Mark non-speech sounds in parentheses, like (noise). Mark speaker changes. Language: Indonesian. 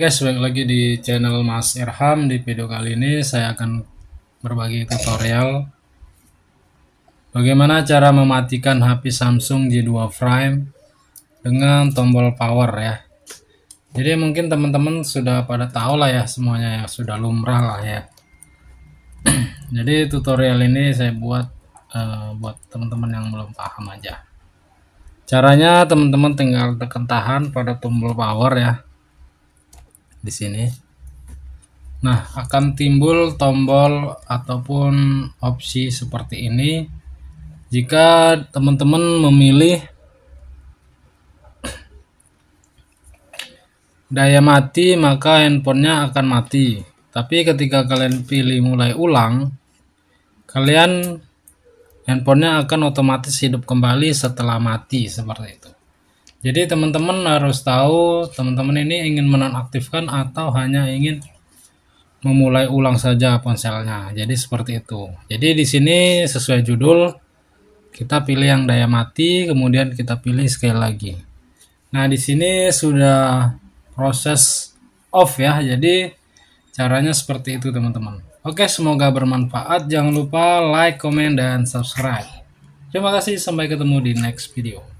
Speaker 1: Guys, balik lagi di channel Mas Irham. Di video kali ini saya akan berbagi tutorial bagaimana cara mematikan HP Samsung J2 Prime dengan tombol power ya. Jadi mungkin teman-teman sudah pada tahu lah ya semuanya ya, sudah lumrah lah ya. (clears throat) Jadi tutorial ini saya buat uh, buat teman-teman yang belum paham aja. Caranya teman-teman tinggal tekan tahan pada tombol power ya di sini. Nah, akan timbul tombol ataupun opsi seperti ini jika teman-teman memilih daya mati maka handphonenya akan mati. Tapi ketika kalian pilih mulai ulang, kalian handphonenya akan otomatis hidup kembali setelah mati seperti itu. Jadi teman-teman harus tahu teman-teman ini ingin menonaktifkan atau hanya ingin memulai ulang saja ponselnya. Jadi seperti itu. Jadi di sini sesuai judul kita pilih yang daya mati, kemudian kita pilih sekali lagi. Nah, di sini sudah proses off ya. Jadi caranya seperti itu teman-teman. Oke, semoga bermanfaat. Jangan lupa like, komen, dan subscribe. Terima kasih, sampai ketemu di next video.